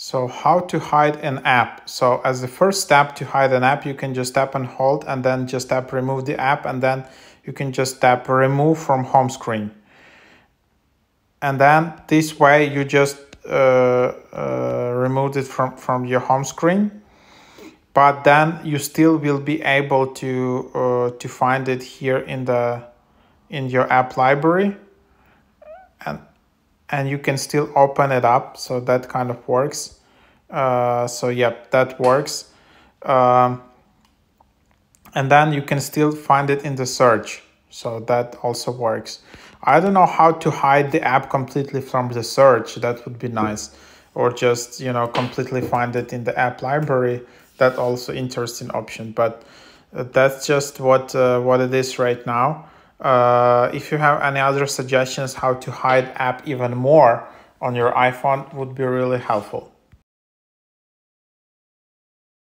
So how to hide an app. So as the first step to hide an app, you can just tap and hold and then just tap remove the app and then you can just tap remove from home screen. And then this way you just uh, uh, removed it from, from your home screen. But then you still will be able to uh, to find it here in the in your app library and and you can still open it up so that kind of works. Uh, so yep that works. Um, and then you can still find it in the search so that also works. I don't know how to hide the app completely from the search that would be nice. Or just you know completely find it in the app library that also interesting option but uh, that's just what uh, what it is right now uh, if you have any other suggestions how to hide app even more on your iPhone would be really helpful.